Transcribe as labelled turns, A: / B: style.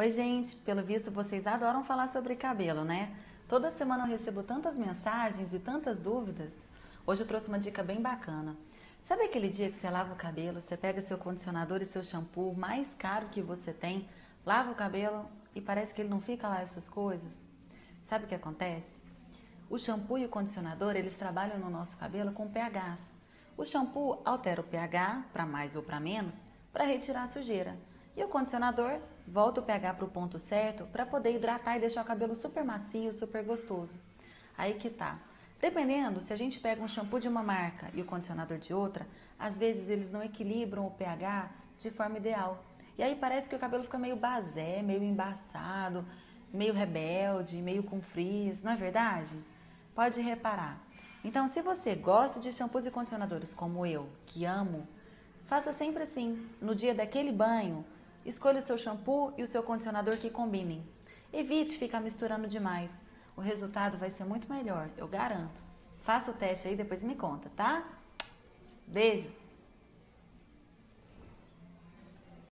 A: Oi, gente. Pelo visto, vocês adoram falar sobre cabelo, né? Toda semana eu recebo tantas mensagens e tantas dúvidas. Hoje eu trouxe uma dica bem bacana. Sabe aquele dia que você lava o cabelo, você pega seu condicionador e seu shampoo mais caro que você tem, lava o cabelo e parece que ele não fica lá essas coisas? Sabe o que acontece? O shampoo e o condicionador, eles trabalham no nosso cabelo com pHs. O shampoo altera o pH para mais ou para menos para retirar a sujeira. E o condicionador volta o pH para o ponto certo para poder hidratar e deixar o cabelo super macio, super gostoso. Aí que tá. Dependendo, se a gente pega um shampoo de uma marca e o condicionador de outra, às vezes eles não equilibram o pH de forma ideal. E aí parece que o cabelo fica meio basé, meio embaçado, meio rebelde, meio com frizz, não é verdade? Pode reparar. Então, se você gosta de shampoos e condicionadores como eu, que amo, faça sempre assim. No dia daquele banho, Escolha o seu shampoo e o seu condicionador que combinem. Evite ficar misturando demais. O resultado vai ser muito melhor, eu garanto. Faça o teste aí, depois me conta, tá? Beijos!